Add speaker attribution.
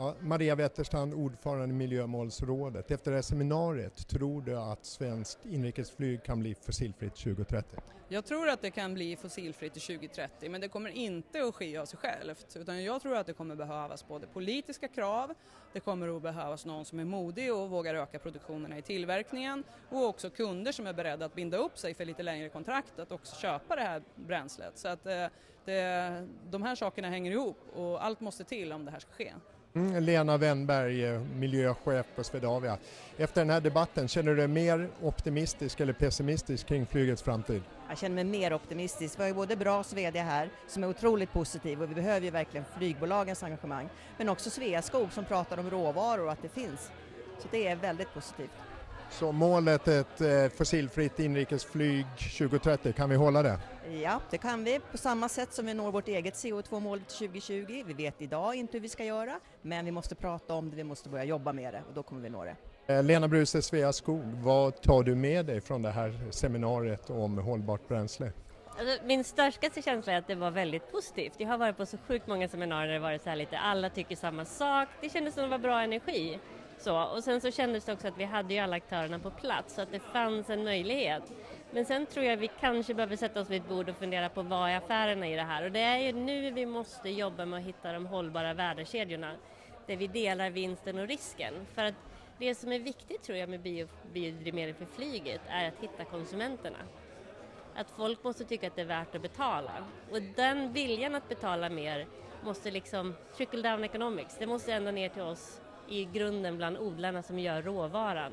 Speaker 1: Ja, Maria Wetterstrand, ordförande i Miljömålsrådet. Efter det här seminariet, tror du att svenskt inrikesflyg kan bli fossilfritt 2030?
Speaker 2: Jag tror att det kan bli fossilfritt till 2030 men det kommer inte att ske av sig självt utan jag tror att det kommer behövas både politiska krav, det kommer att behövas någon som är modig och vågar öka produktionerna i tillverkningen och också kunder som är beredda att binda upp sig för lite längre kontrakt att också köpa det här bränslet. Så att eh, det, de här sakerna hänger ihop och allt måste till om det här ska ske.
Speaker 1: Mm, Lena Wennberg, eh, miljöchef på Swedavia. Efter den här debatten, känner du dig mer optimistisk eller pessimistisk kring flygets framtid?
Speaker 3: Jag känner mig mer optimistisk. Vi har ju både BRAS VD här som är otroligt positiv och vi behöver ju verkligen flygbolagens engagemang. Men också Sveaskog som pratar om råvaror och att det finns. Så det är väldigt positivt.
Speaker 1: Så målet ett eh, fossilfritt inrikesflyg 2030, kan vi hålla det?
Speaker 3: Ja, det kan vi på samma sätt som vi når vårt eget CO2-mål till 2020. Vi vet idag inte hur vi ska göra, men vi måste prata om det, vi måste börja jobba med det och då kommer vi nå det.
Speaker 1: Eh, Lena Bruse, Sveaskog, vad tar du med dig från det här seminariet om hållbart bränsle?
Speaker 4: Alltså, min största känsla är att det var väldigt positivt. Jag har varit på så sjukt många seminarier där det varit så här lite alla tycker samma sak. Det kändes som det var bra energi. Så, och sen så kändes det också att vi hade ju alla aktörerna på plats så att det fanns en möjlighet. Men sen tror jag vi kanske behöver sätta oss vid ett bord och fundera på vad är affärerna i det här och det är ju nu vi måste jobba med att hitta de hållbara värdekedjorna där vi delar vinsten och risken. För att det som är viktigt tror jag med bio, biodrivmedel för flyget är att hitta konsumenterna. Att folk måste tycka att det är värt att betala och den viljan att betala mer måste liksom trickle down economics, det måste ända ner till oss i grunden bland odlarna som gör råvaran.